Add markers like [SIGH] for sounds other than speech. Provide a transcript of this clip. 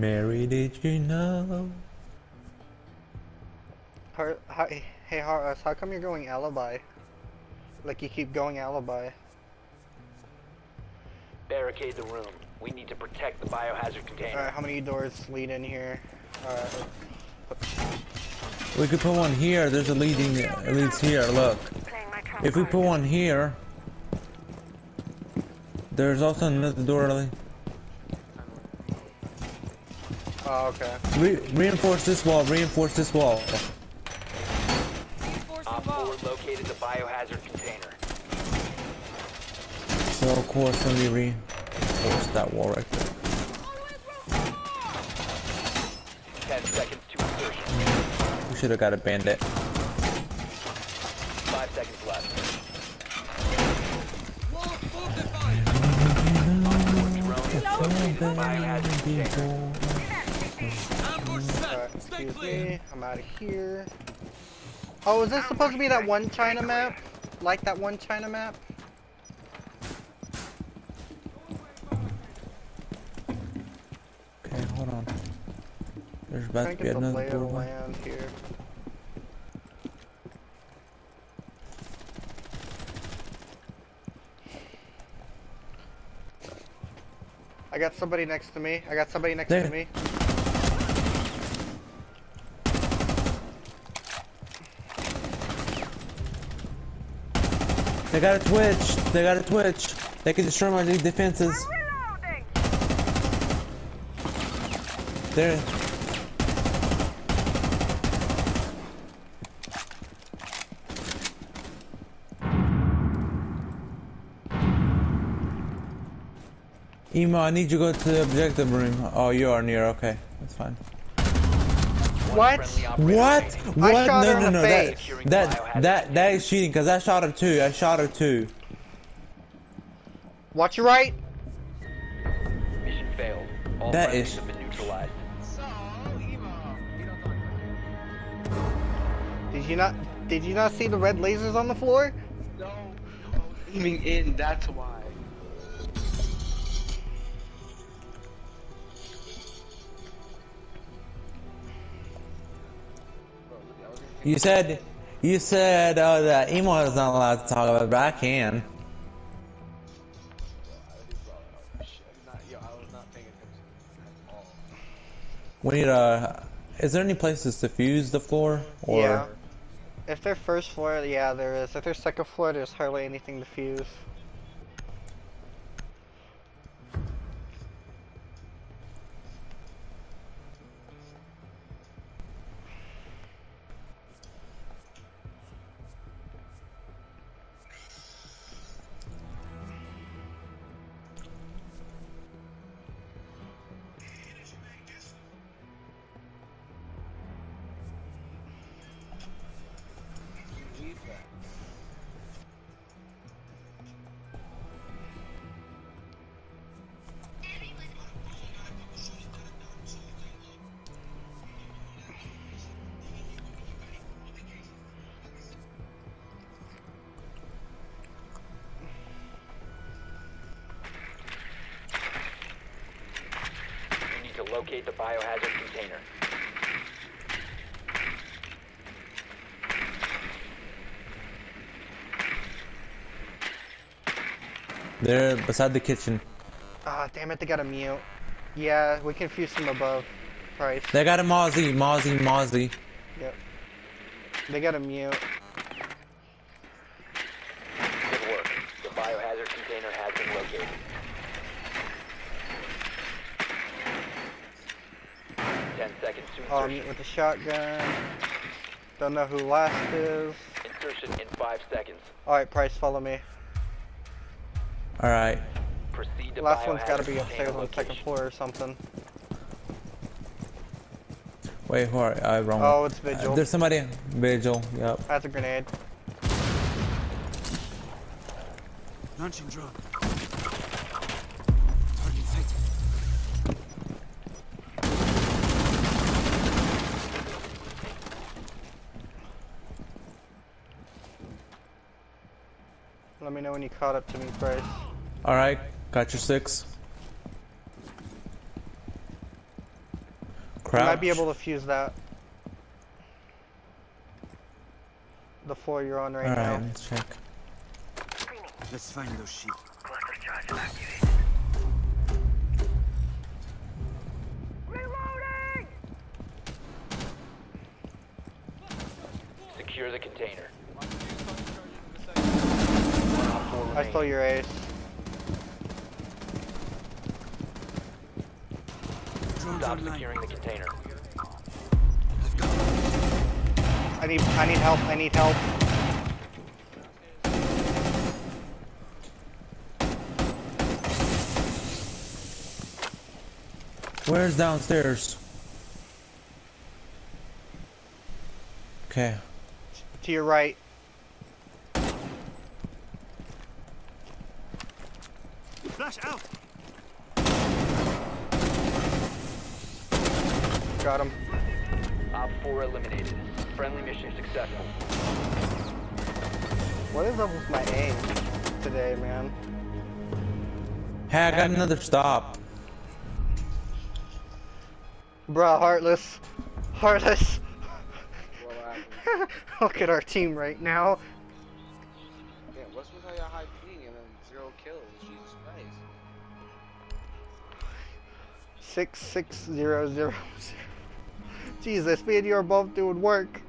Mary, did you know? Har hi, hey Haras, uh, how come you're going alibi? Like you keep going alibi. Barricade the room. We need to protect the biohazard container. Alright, how many doors lead in here? Alright. We could put one here. There's a leading it leads here. Look. If we put one here, there's also another door. Oh, okay. Re reinforce this wall. Reinforce this wall. Op 4 located the biohazard container. So of course, let me reinforce that wall right there. 10 seconds to insertion. We should have got a bandit. 5 seconds left. Drone is located the biohazard container. Alright, excuse me. I'm out of here. Oh, is this supposed to be that one China map? Like that one China map? Okay, hold on. There's about to be it's the another lay the doorway. land here. I got somebody next to me. I got somebody next There. to me. They got a twitch. They got a twitch. They can destroy my defenses. There. Emo, I need you to go to the objective room. Oh, you are near. Okay, that's fine. What? Friendly What? I What? shot her no, in no, the no. That, face. That, that, that is cheating because I shot her too. I shot her too. Watch your right. Mission failed. All That friendlies is- have been neutralized. Did you not? Did you not see the red lasers on the floor? No, aiming in, that's why. You said, you said uh, that emo is not allowed to talk about it, but I can. We need a. Is there any places to fuse the floor? Or Yeah. If they're first floor, yeah, there is. If they're second floor, there's hardly anything to fuse. Locate the biohazard container. they're beside the kitchen. Ah, damn it, they got a mute. Yeah, we can fuse from above. Price. They got a Mozzie, Mozzie, Mozzie. Yep. They got a mute. Good work. The biohazard container has been located. Ten seconds to insertion. mute with the shotgun. Don't know who last is. Insertion in five seconds. Alright, Price, follow me. All right. Proceed to Last one's gotta be upstairs container on the second floor or something. Wait, who are I wrong? Oh, it's Uh, Vigil. there's somebody. Vigil. Yep. That's a grenade. Launching drone. Let me know when you caught up to me, Bryce. All right. Got your six. Crouch. might be able to fuse that. The floor you're on right Alright, now. let's check. Let's find those sheep. Reloading! Secure the container. I stole your ace. Stop securing the container. I've got one. I need I need help, I need help. Where's downstairs? Okay. To your right. Flash out. Got him. Op 4 eliminated. Friendly mission successful. What is up with my aim today, man? Hey, I got another stop. Bruh, heartless. Heartless. [LAUGHS] Look at our team right now. Yeah, what's with all your high ping and then zero kills? Jesus Christ. Six six zero zero [LAUGHS] zero. Jesus, me and you are both doing work.